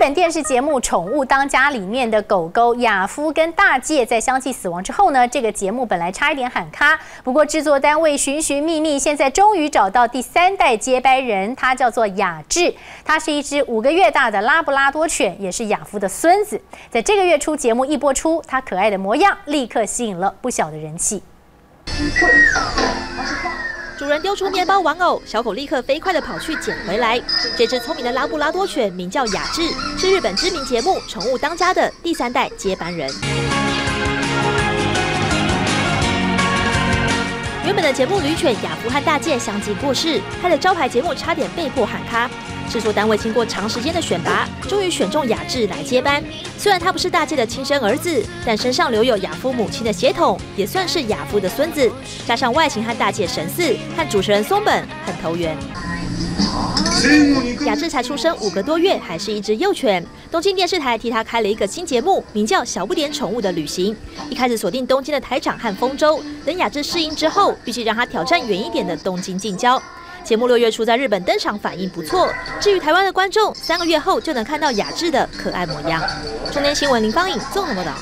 本电视节目《宠物当家》里面的狗狗雅夫跟大介在相继死亡之后呢，这个节目本来差一点喊卡，不过制作单位寻寻觅觅，现在终于找到第三代接班人，他叫做雅致，他是一只五个月大的拉布拉多犬，也是雅夫的孙子。在这个月初节目一播出，他可爱的模样立刻吸引了不小的人气。主人丢出面包玩偶，小狗立刻飞快地跑去捡回来。这只聪明的拉布拉多犬名叫雅致，是日本知名节目《宠物当家》的第三代接班人。原本的节目旅犬雅夫和大介相继过世，他的招牌节目差点被迫喊卡。制作单位经过长时间的选拔，终于选中雅致来接班。虽然他不是大介的亲生儿子，但身上留有雅夫母亲的血统，也算是雅夫的孙子。加上外形和大介神似，和主持人松本很投缘。雅致才出生五个多月，还是一只幼犬。东京电视台替他开了一个新节目，名叫《小不点宠物的旅行》。一开始锁定东京的台场和丰州，等雅致适应之后，必须让他挑战远一点的东京近郊。节目六月初在日本登场，反应不错。至于台湾的观众，三个月后就能看到雅致的可爱模样。中天新闻林芳颖综合报道。